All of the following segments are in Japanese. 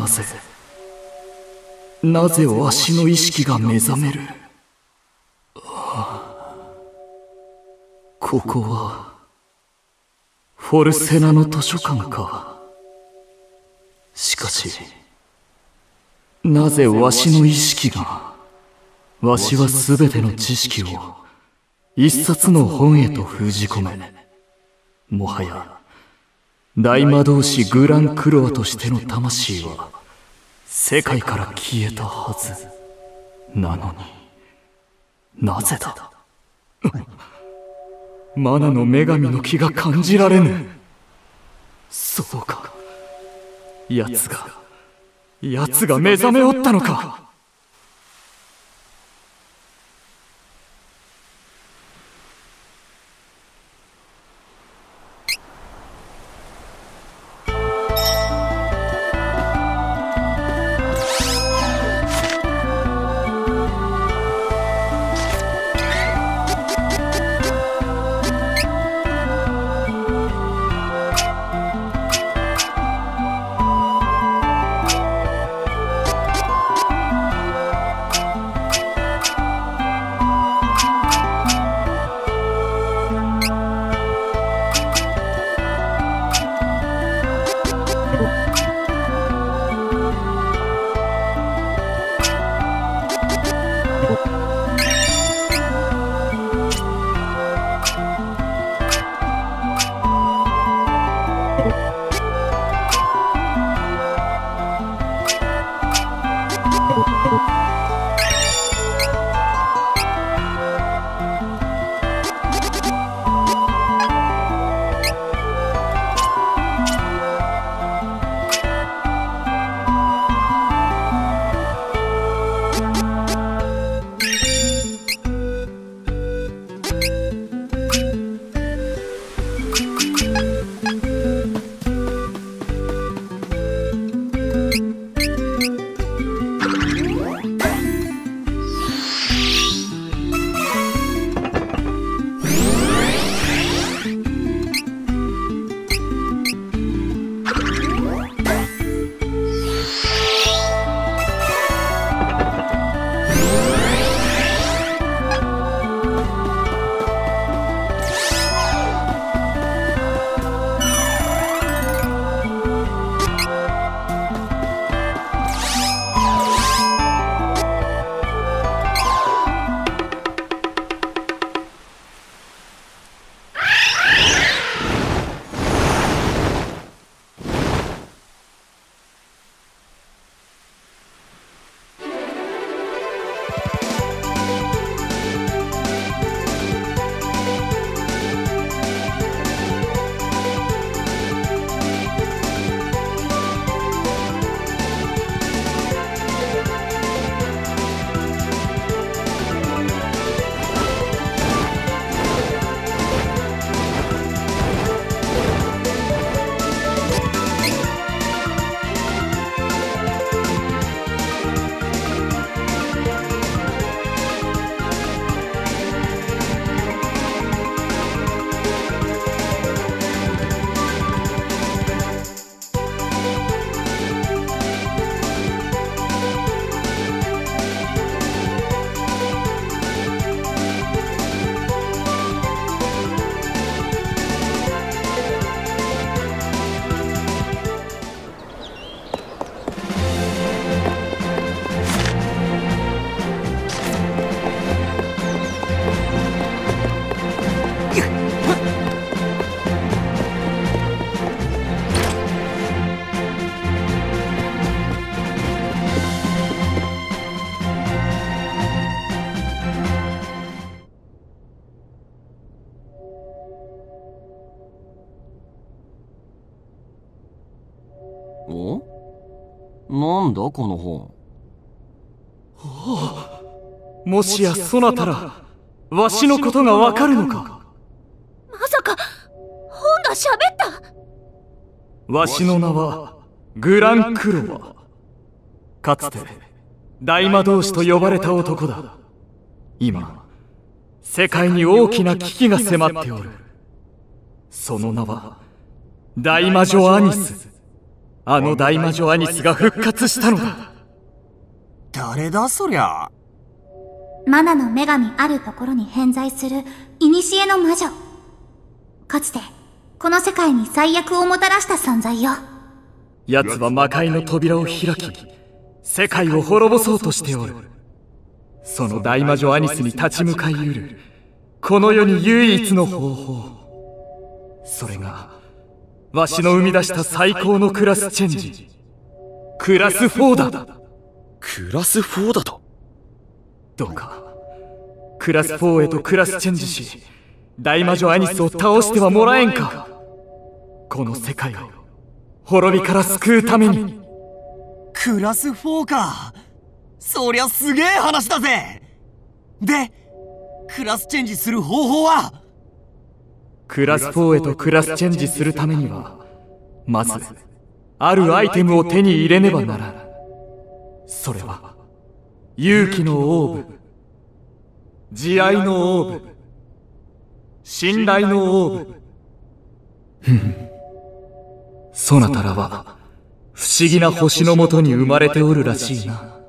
なぜなぜわしの意識が目覚める？ここはフォルセナの図書館か。しかしなぜわしの意識がわしはすべての知識を一冊の本へと封じ込めもはや大魔導士グランクロアとしての魂は世界から消えたはず。なのになぜだ？マナの女神の気が感じられぬ。そうか。奴が奴が目覚めおったのか。なんだこの本？もしやそなたらわしのことがわかるのか？まさか、本が喋った？わしの名はグランクロワ。かつて大魔導士と呼ばれた男だ。今世界に大きな危機が迫っておる。その名は大魔女アニスあの大魔女アニスが復活したのだ誰だそりゃマナの女神あるところに偏在する古の魔女。かつて、この世界に最悪をもたらした存在よ。奴は魔界の扉を開き、世界を滅ぼそうとしておる。その大魔女アニスに立ち向かいうる、この世に唯一の方法。それが、わしの生み出した最高のクラスチェンジ。クラス4だ。クラス4だと？どうか、クラス4へとクラスチェンジし、大魔女アニスを倒してはもらえんか。この世界を、滅びから救うために。クラス4か。そりゃすげえ話だぜで、クラスチェンジする方法は？クラス4へとクラスチェンジするためには、まず、あるアイテムを手に入れねばならん。それは、勇気のオーブ、慈愛のオーブ、信頼のオーブ。ふん。そなたらは、不思議な星のもとに生まれておるらしいな。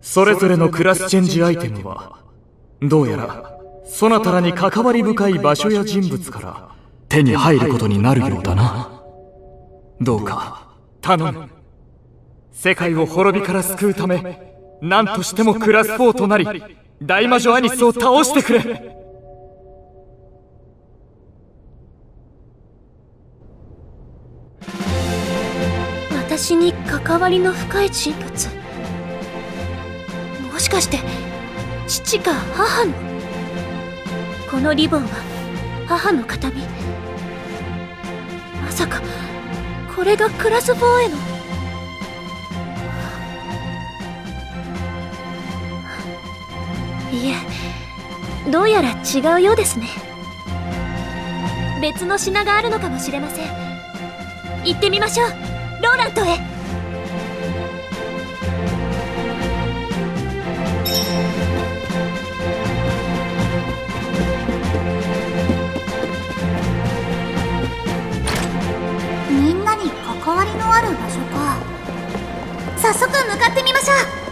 それぞれのクラスチェンジアイテムは、どうやら、そなたらに関わり深い場所や人物から手に入ることになるようだな。どうか、頼む。世界を滅びから救うため、何としてもクラス4となり、大魔女アニスを倒してくれ私に関わりの深い人物もしかして父か母の？このリボンは母の形見。まさかこれがクラス4への。いえどうやら違うようですね。別の品があるのかもしれません。行ってみましょう。ローラントへ。向かってみましょう。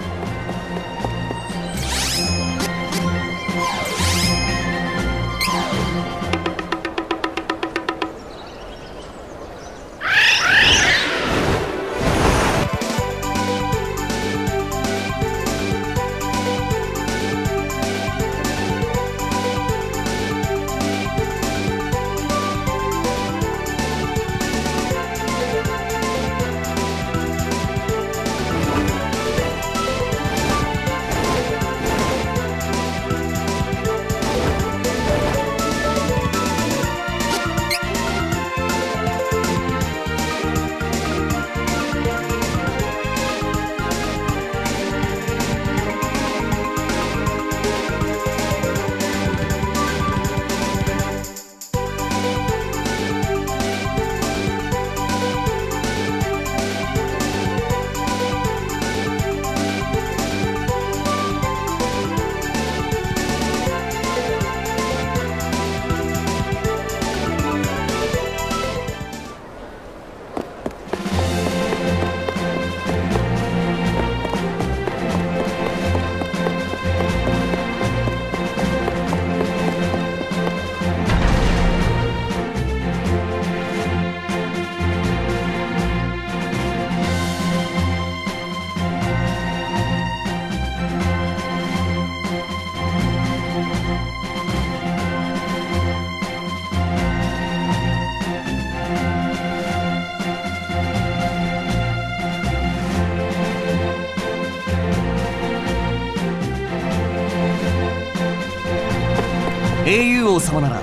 英雄王様なら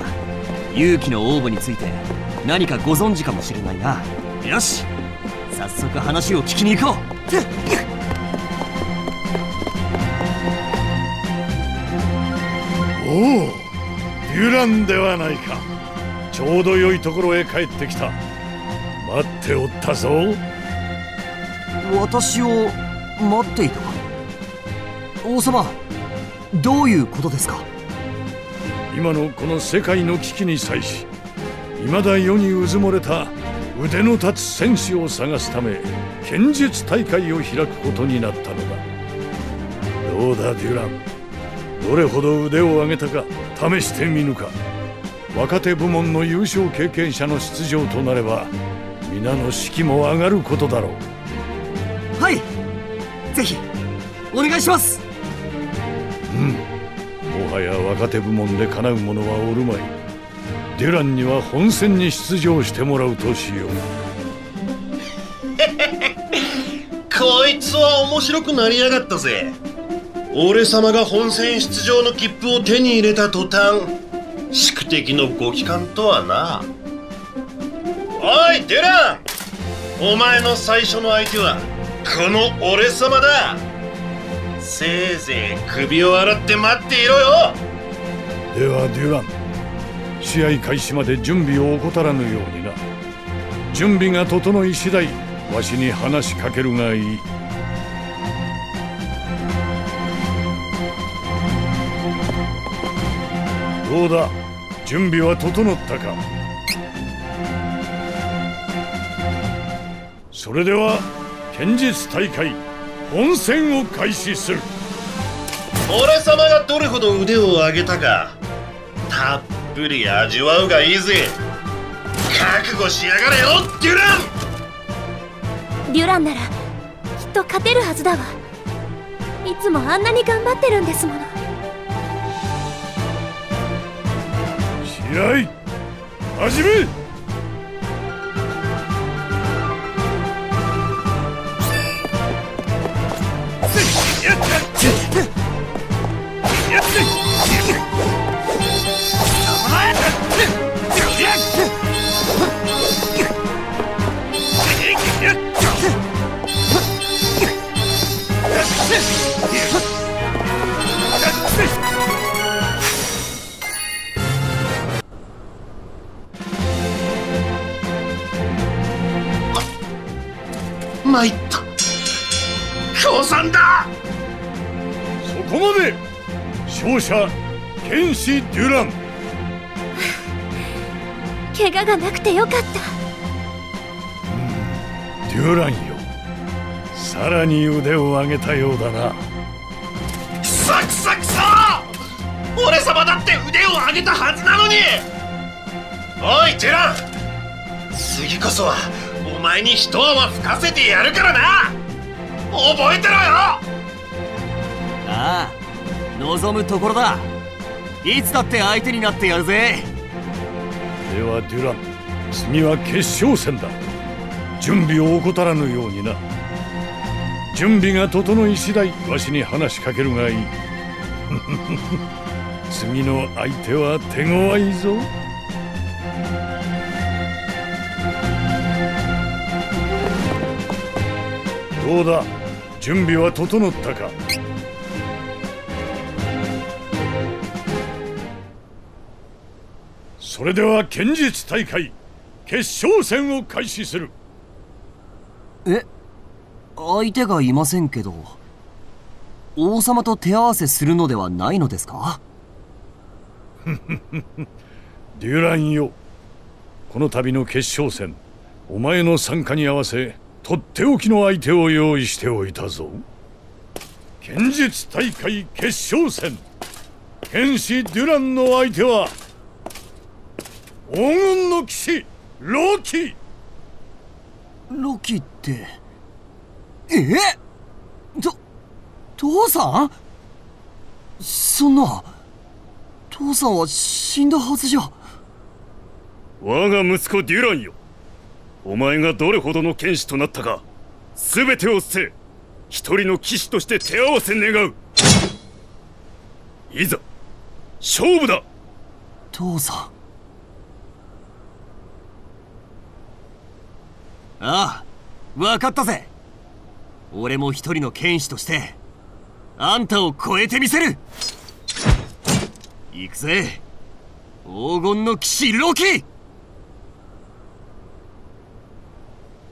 勇気の応募について何かご存知かもしれないな。よし早速話を聞きに行こう。おおデュランではないか。ちょうど良いところへ帰ってきた。待っておったぞ。私を待っていた？王様どういうことですか？今のこの世界の危機に際し未だ世にうずもれた腕の立つ戦士を探すため剣術大会を開くことになったのだ。どうだデュラン？どれほど腕を上げたか試してみぬか。若手部門の優勝経験者の出場となれば皆の士気も上がることだろう。はいぜひお願いします。若手部門でかなう者はおるまい。デュランには本戦に出場してもらうとしよ。う こいつは面白くなりやがったぜ。俺様が本戦出場の切符を手に入れた途端宿敵のご帰還とはな。おいデュラン！お前の最初の相手はこの俺様だ。せいぜい首を洗って待っていろよ。ではデュラン。試合開始まで準備を怠らぬようにな。準備が整い次第わしに話しかけるがいい。どうだ？準備は整ったか？それでは剣術大会本戦を開始する。俺様がどれほど腕を上げたか。たっぷり味わうがいいぜ。覚悟しやがれよデュラン！デュランならきっと勝てるはずだわ。いつもあんなに頑張ってるんですもの。試合始め！参 者剣士デュラン。怪我がなくてよかった。デュランよ。さらに腕を上げたようだな。くさくさくさ俺様だって腕を上げたはずなのに！おいデュラン！次こそはお前に一泡吹かせてやるからな！覚えてろよ！ああ望むところだ。いつだって相手になってやるぜ。ではデュラン次は決勝戦だ。準備を怠らぬようにな。準備が整い次第わしに話しかけるがいい。次の相手は手強いぞ。どうだ？準備は整ったか？それでは剣術大会決勝戦を開始する。え相手がいませんけど王様と手合わせするのではないのですか？デュランよ。この度の決勝戦お前の参加に合わせとっておきの相手を用意しておいたぞ。剣術大会決勝戦。剣士デュランの相手は黄金の騎士ローキ。ロキってえ？と父さん？そんな父さんは死んだはずじゃ。我が息子デュランよ。お前がどれほどの剣士となったか全てを捨て一人の騎士として手合わせ願う。いざ勝負だ。父さんああ分かったぜ。俺も一人の剣士としてあんたを超えてみせる。行くぜ。黄金の騎士ロキ。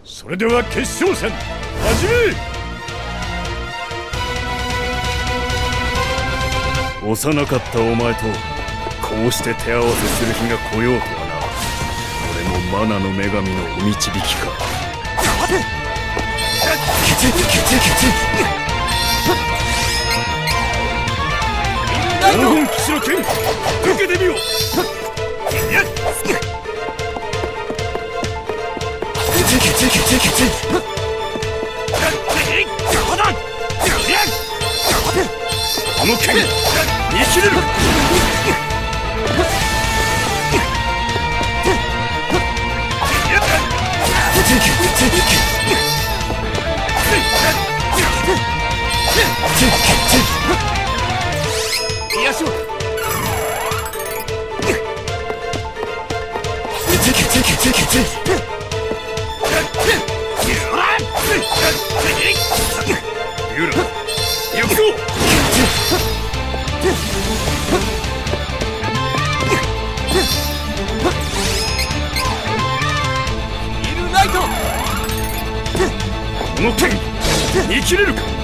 それでは決勝戦始め。幼かったお前とこうして手合わせする日が来ようとはもマナの女神のお導きか。黄金騎士の剣受けてみよこの剣見切れるユ切れるか？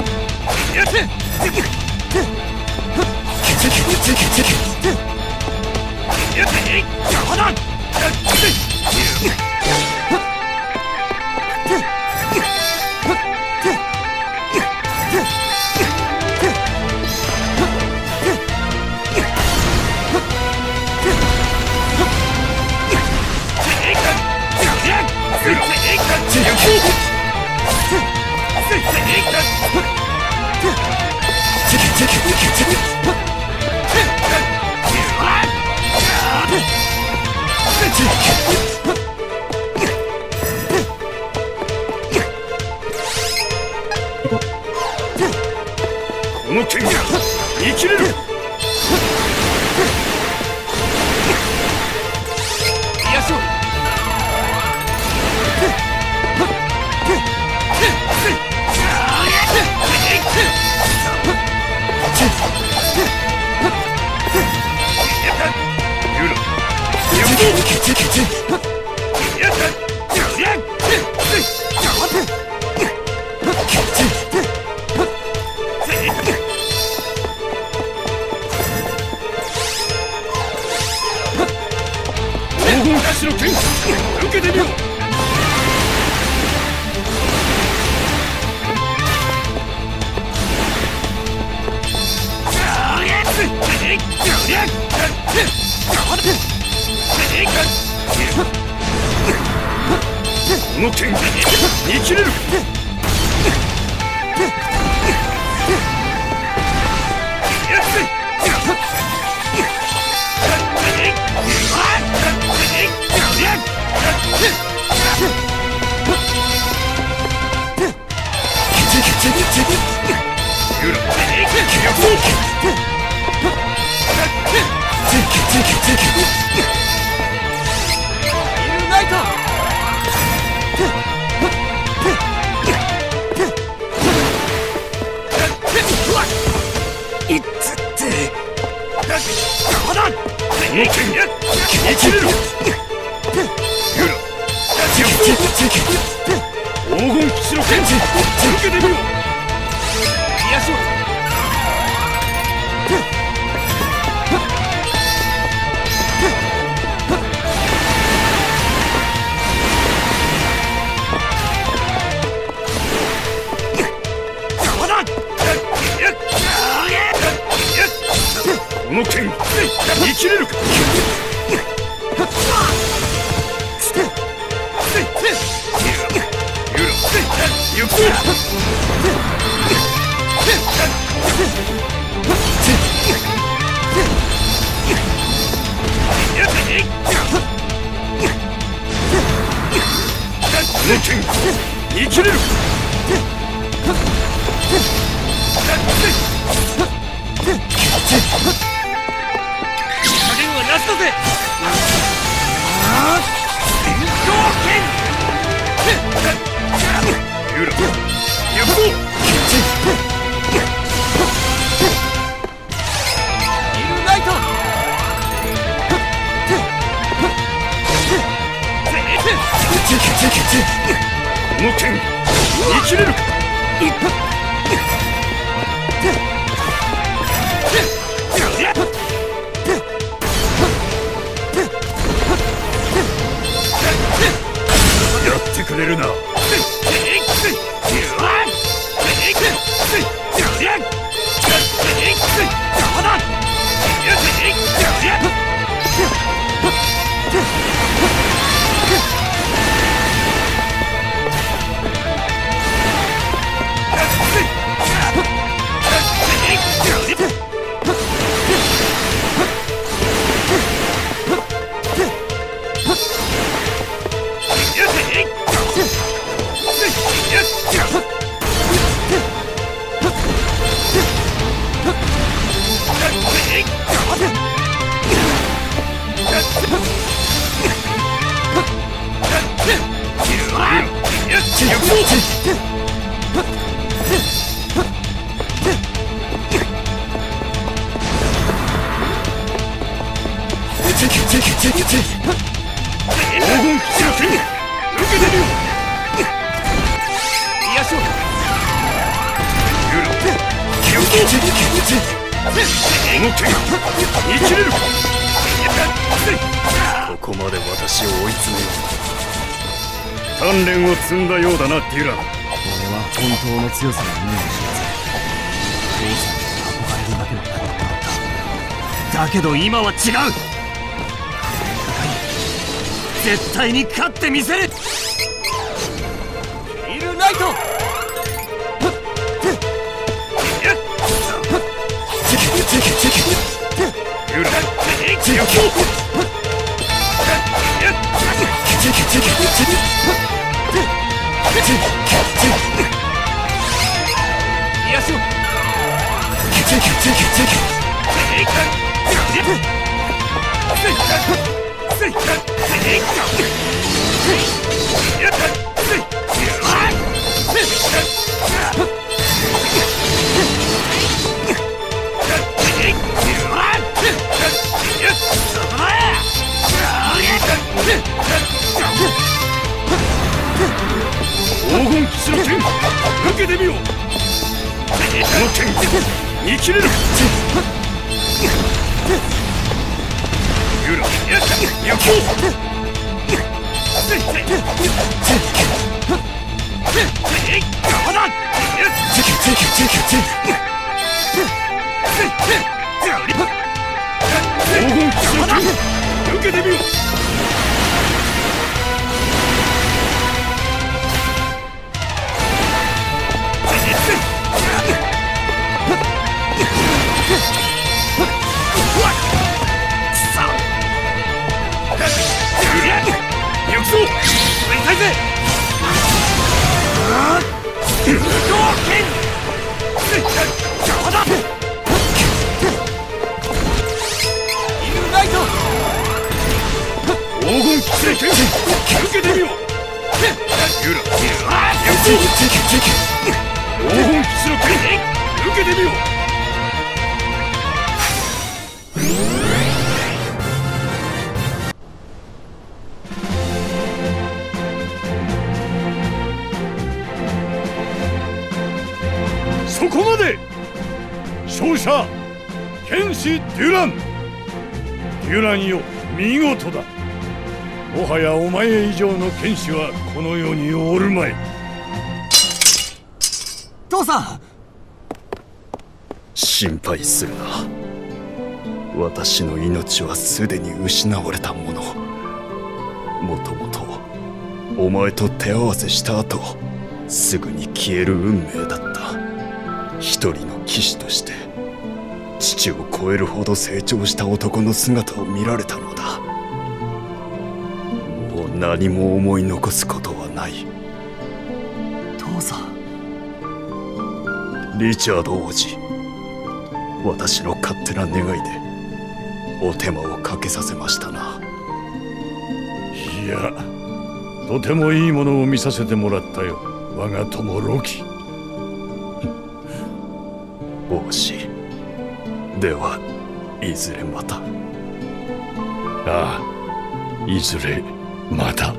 この剣見切れるユーラ行くぞの剣受けてみよこの剣見切れる黄金騎士の剣受けてみろの剣見切れるか？ユーラ行くぞこの剣見切れるか？ユーラ行くぞこの剣見切れるかここまで私を追い詰めよう。鍛錬を積んだようだなデュラ。ン俺は本当の強さの意味を知らず父さんに憧れるだけの子供だっただけど今は違う絶対に勝ってみせる。切れる。ユラユキ黄金騎士の剣受けデュランよ見事だ。もはやお前以上の剣士はこの世におるまい。父さん！心配するな。私の命はすでに失われたもの。もともとお前と手合わせした後すぐに消える運命だった。一人の騎士として父を超えるほど成長した男の姿を見られたのだ。もう何も思い残すことはない。父さん。リチャード王子私の勝手な願いでお手間をかけさせましたな。いやとてもいいものを見させてもらったよ。我が友ロキ。王子ではいずれまた。ああいずれまた。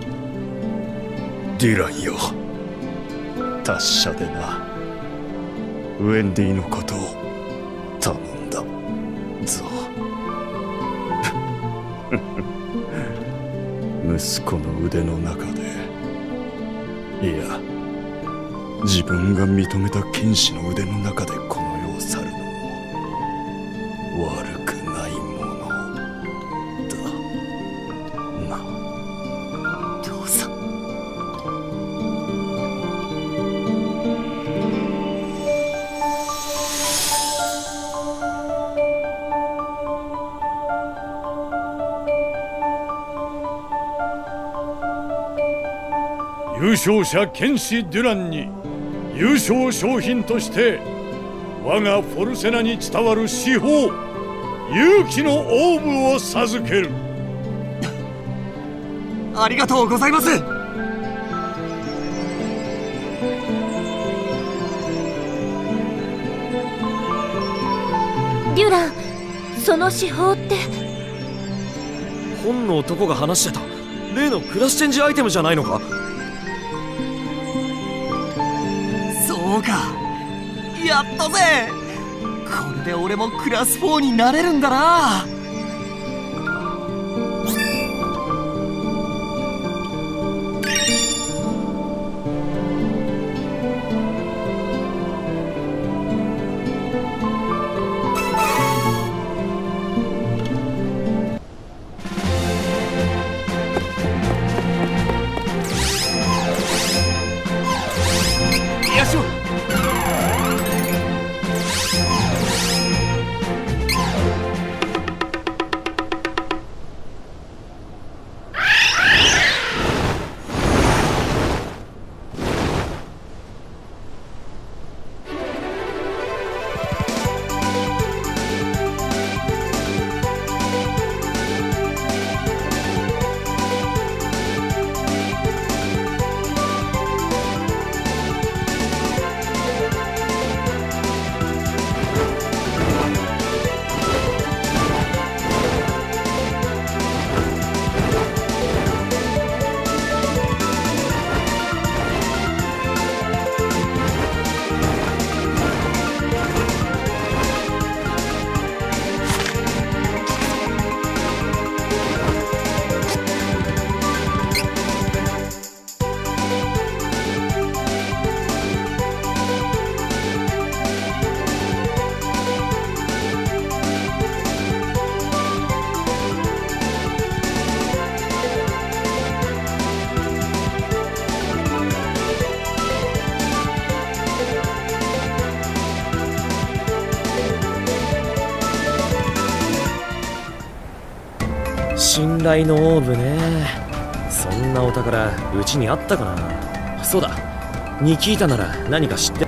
ディランよ達者でな。ウェンディのことを頼んだ。ぞ。息子の腕の中で。いや自分が認めた剣士の腕の中でこの悪くないものだ。な。父さん優勝者剣士デュランに優勝商品として我がフォルセナに伝わる至宝勇気のオーブを授ける。ありがとうございます。デュランその手法って。本の男が話してた。例のクラスチェンジアイテムじゃないのか？そうかやったぜ。これで俺もクラス4になれるんだな。雷のオーブね。そんなお宝うちにあったかな？そうだ。ニキータなら何か知って。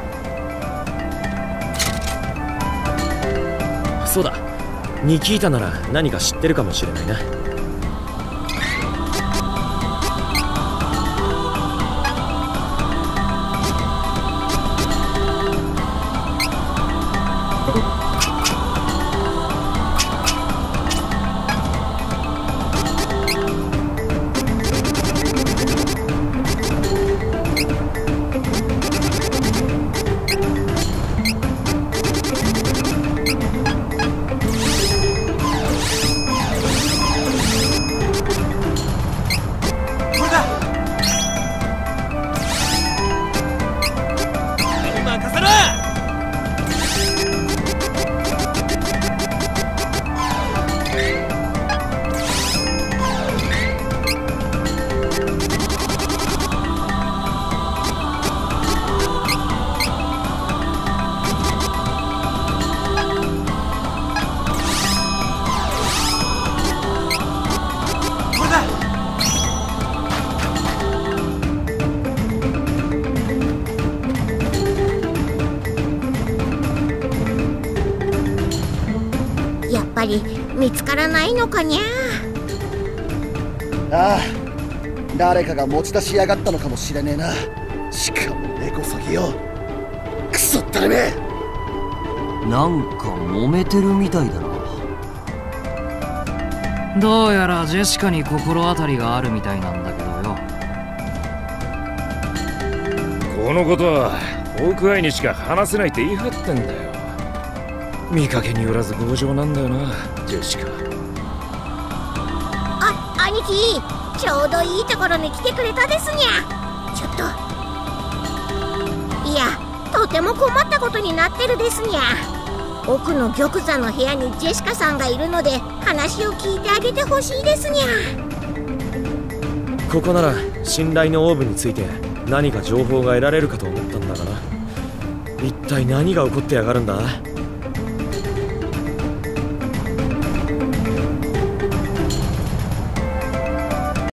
そうだ。ニキータなら何か知ってるかもしれないな。のかにゃああ誰かが持ち出しやがったのかもしれねえな。しかも根こそぎよ。クソったれめなんか揉めてるみたいだな。どうやらジェシカに心当たりがあるみたいなんだけどよ。このことはホークアイにしか話せないって言い張ってんだよ。見かけによらず強情なんだよなジェシカちょうどいいところに来てくれたですにゃ。ちょっと。いやとても困ったことになってるですにゃ。奥の玉座の部屋にジェシカさんがいるので話を聞いてあげてほしいですにゃ。ここなら信頼のオーブについて何か情報が得られるかと思ったんだがな。一体何が起こってやがるんだ？